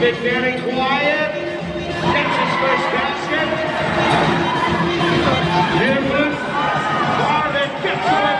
been very quiet. Gets his first basket. Newman. Marvin gets it.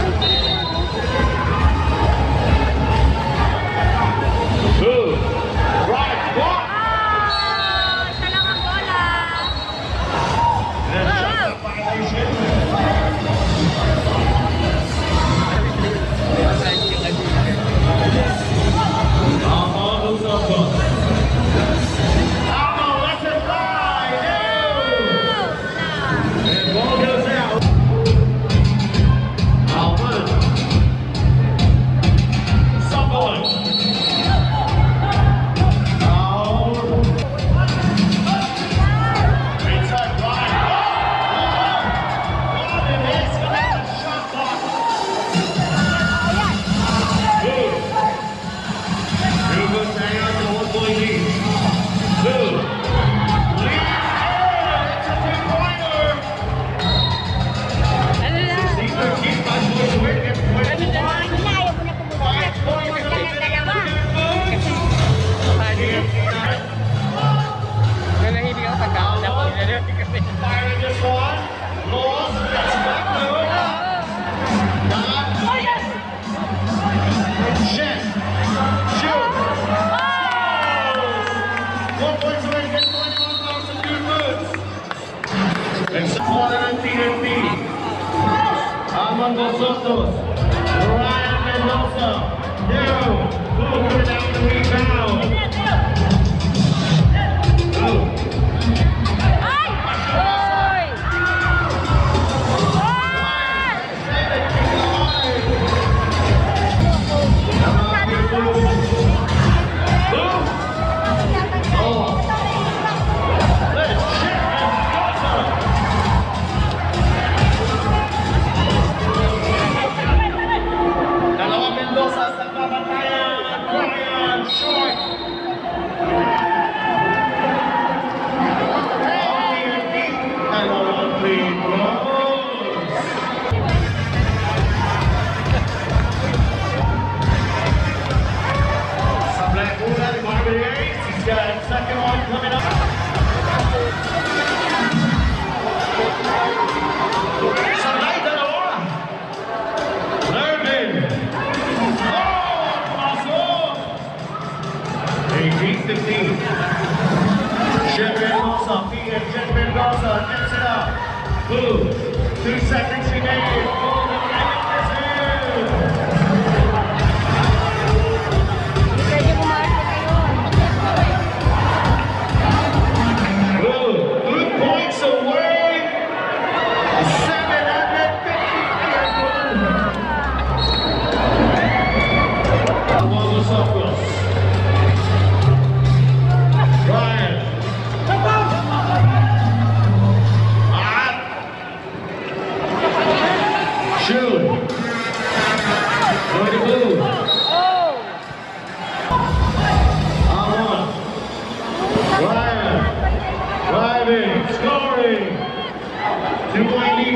Shirley. To move. On. Ryan. Driving. Scoring. Two-point lead